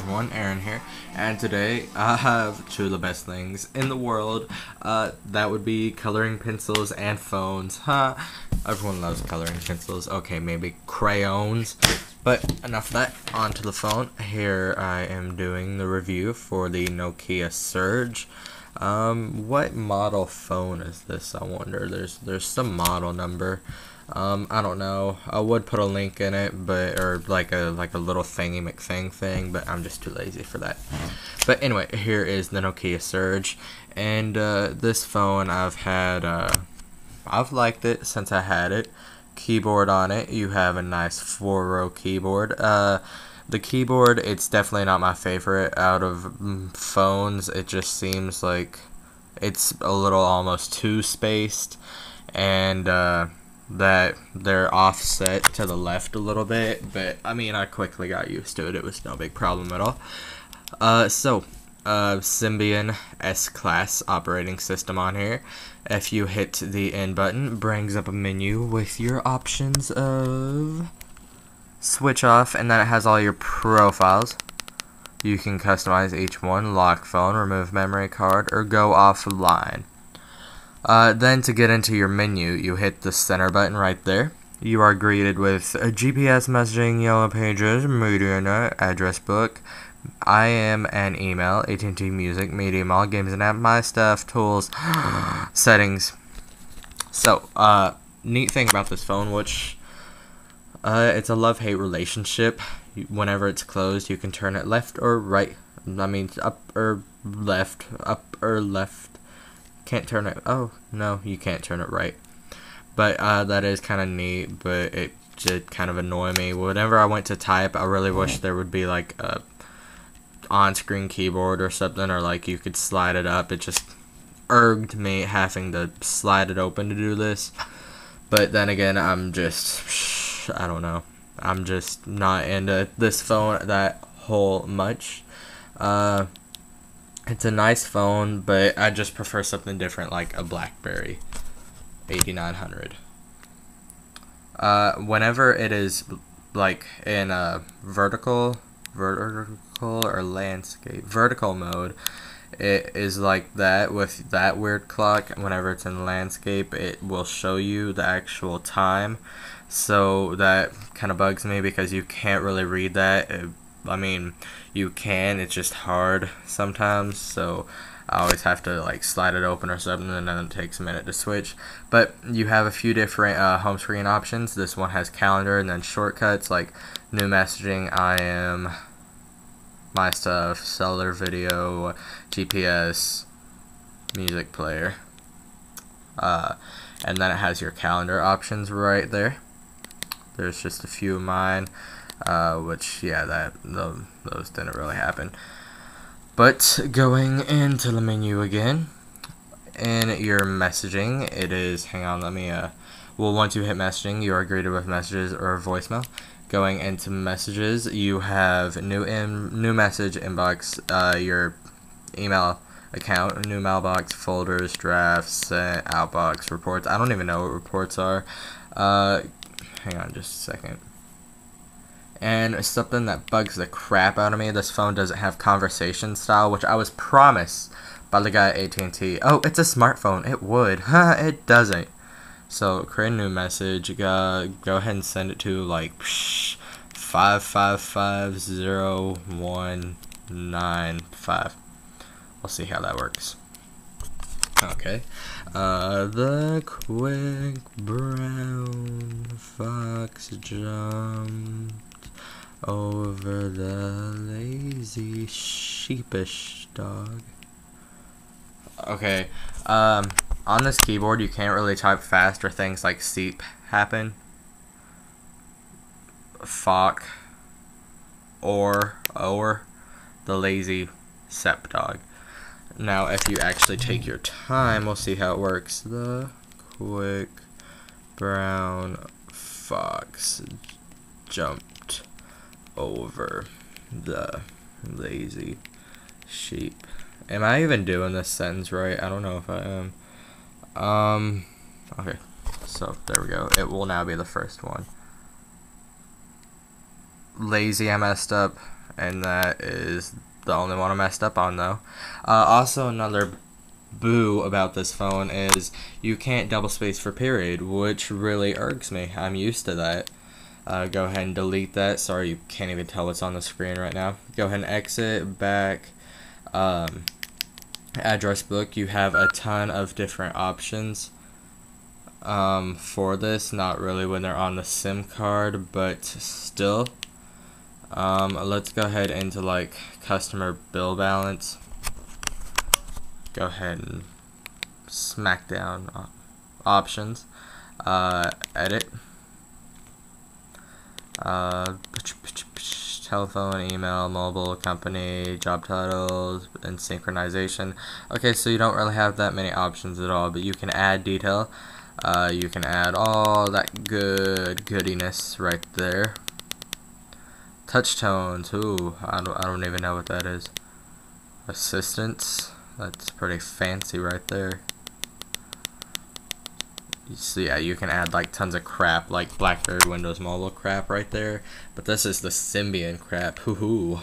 everyone, Aaron here, and today I have two of the best things in the world. Uh, that would be coloring pencils and phones. Huh? Everyone loves coloring pencils. Okay, maybe crayons. But enough of that. On to the phone. Here I am doing the review for the Nokia Surge. Um, what model phone is this? I wonder. There's there's some model number. Um, I don't know. I would put a link in it, but or like a like a little thingy McThing thing, but I'm just too lazy for that. But anyway, here is the Nokia Surge, and uh, this phone I've had. Uh, I've liked it since I had it. Keyboard on it, you have a nice four row keyboard. Uh, the keyboard, it's definitely not my favorite out of mm, phones. It just seems like it's a little almost too spaced, and uh, that they're offset to the left a little bit, but I mean, I quickly got used to it. It was no big problem at all. Uh, so, uh, Symbian S-Class operating system on here. If you hit the N button, brings up a menu with your options of switch off, and then it has all your profiles. You can customize each one, lock phone, remove memory card, or go offline. Uh, then to get into your menu, you hit the center button right there. You are greeted with GPS messaging, yellow pages, MediaNet, address book, IM and email, AT&T Music, Media Mall, Games and App, My Stuff, Tools, Settings. So, uh, neat thing about this phone, which, uh, it's a love-hate relationship. Whenever it's closed, you can turn it left or right. I mean, up or left, up or left can't turn it. Oh no, you can't turn it right. But uh, that is kind of neat. But it did kind of annoy me. Whenever I went to type, I really wish there would be like a on-screen keyboard or something, or like you could slide it up. It just irked me having to slide it open to do this. But then again, I'm just I don't know. I'm just not into this phone that whole much. Uh, it's a nice phone, but I just prefer something different like a BlackBerry 8900. Uh, whenever it is like in a vertical, vertical or landscape, vertical mode, it is like that with that weird clock. Whenever it's in landscape, it will show you the actual time. So that kind of bugs me because you can't really read that. It I mean, you can, it's just hard sometimes, so I always have to like slide it open or something and then it takes a minute to switch. But you have a few different uh, home screen options. This one has calendar and then shortcuts like new messaging, IM, my stuff, cellular video, GPS, music player. Uh, and then it has your calendar options right there. There's just a few of mine uh, which yeah, that those didn't really happen. But going into the menu again, in your messaging, it is. Hang on, let me. Uh, well, once you hit messaging, you are greeted with messages or voicemail. Going into messages, you have new in new message inbox, uh, your email account, new mailbox, folders, drafts, uh, outbox, reports. I don't even know what reports are. Uh, hang on just a second. And something that bugs the crap out of me, this phone doesn't have conversation style, which I was promised by the guy at AT&T. Oh, it's a smartphone. It would. It doesn't. So, create a new message. Uh, go ahead and send it to, like, psh, 55501955. We'll see how that works. Okay. Uh, the quick brown fox jumped over the lazy sheepish dog. Okay, um, on this keyboard you can't really type fast or things like seep happen. Fock or or the lazy sep dog. Now if you actually take your time, we'll see how it works. The quick brown fox jumped over the lazy sheep. Am I even doing this sentence right? I don't know if I am. Um, okay, so there we go. It will now be the first one. lazy I messed up, and that is the only one I messed up on though. Uh, also, another boo about this phone is you can't double space for period, which really irks me. I'm used to that. Uh, go ahead and delete that. Sorry, you can't even tell what's on the screen right now. Go ahead and exit back. Um, address book. You have a ton of different options um, for this. Not really when they're on the SIM card, but still. Um, let's go ahead into like customer bill balance. Go ahead and smack down options. Uh, edit. Uh, telephone, email, mobile, company, job titles, and synchronization. Okay, so you don't really have that many options at all, but you can add detail. Uh, you can add all that good goodiness right there. Touch tones, ooh, I don't, I don't even know what that is. Assistance, that's pretty fancy right there. So yeah, you can add like tons of crap, like BlackBerry Windows Mobile crap right there. But this is the Symbian crap, hoo hoo.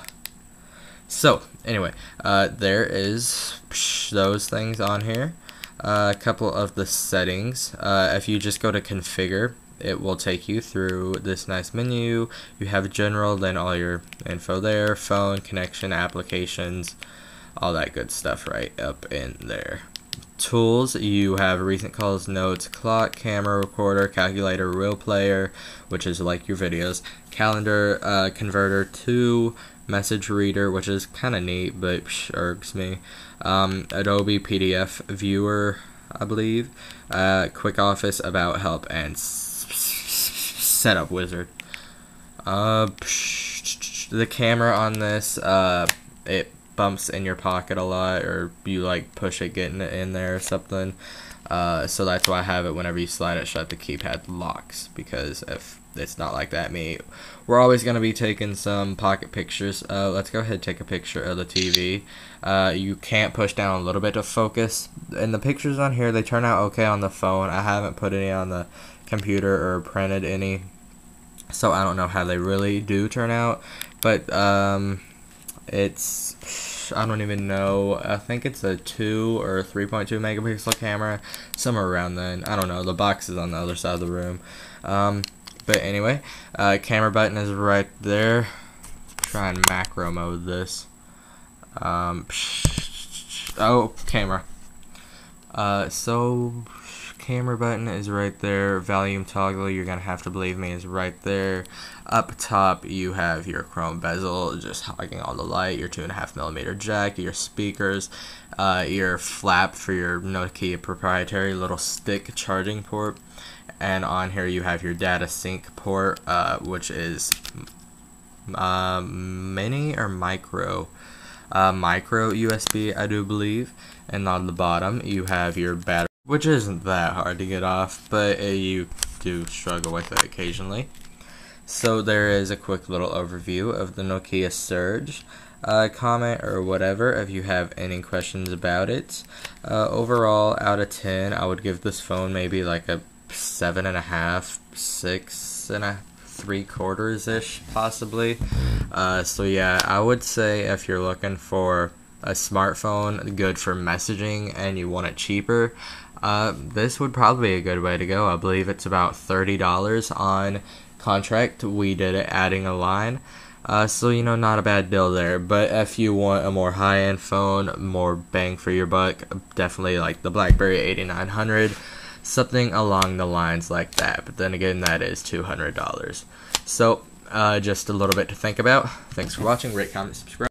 So anyway, uh, there is psh, those things on here. Uh, a couple of the settings. Uh, if you just go to configure, it will take you through this nice menu. You have general, then all your info there, phone, connection, applications, all that good stuff right up in there tools, you have recent calls, notes, clock, camera, recorder, calculator, real player, which is like your videos, calendar, uh, converter to message reader, which is kind of neat, but psh, irks me. Um, Adobe PDF viewer, I believe. Uh, Quick Office, About Help, and Setup Wizard. Uh, psh, the camera on this, uh, it bumps in your pocket a lot or you like push it getting it in there or something. Uh, so that's why I have it whenever you slide it shut the keypad locks because if it's not like that me we're always going to be taking some pocket pictures. Uh, let's go ahead and take a picture of the TV uh, you can't push down a little bit to focus. And the pictures on here they turn out okay on the phone. I haven't put any on the computer or printed any. So I don't know how they really do turn out. But um, it's I don't even know. I think it's a two or 3.2 megapixel camera, somewhere around then. I don't know. The box is on the other side of the room. Um, but anyway, uh, camera button is right there. Try and macro mode this. Um, oh, camera. Uh, so camera button is right there. Volume toggle, you're going to have to believe me, is right there. Up top, you have your chrome bezel, just hogging all the light, your 2.5 millimeter jack, your speakers, uh, your flap for your Nokia proprietary little stick charging port. And on here, you have your data sync port, uh, which is uh, mini or micro. Uh, micro USB, I do believe. And on the bottom, you have your battery which isn't that hard to get off, but uh, you do struggle with it occasionally. So there is a quick little overview of the Nokia Surge. Uh, comment or whatever if you have any questions about it. Uh, overall, out of 10, I would give this phone maybe like a seven and a half, six and a three quarters ish, possibly. Uh, so yeah, I would say if you're looking for a smartphone good for messaging and you want it cheaper, uh, this would probably be a good way to go. I believe it's about $30 on contract. We did it adding a line. Uh, so, you know, not a bad deal there. But if you want a more high end phone, more bang for your buck, definitely like the Blackberry 8900, something along the lines like that. But then again, that is $200. So, uh, just a little bit to think about. Thanks for watching. Rate, comment, subscribe.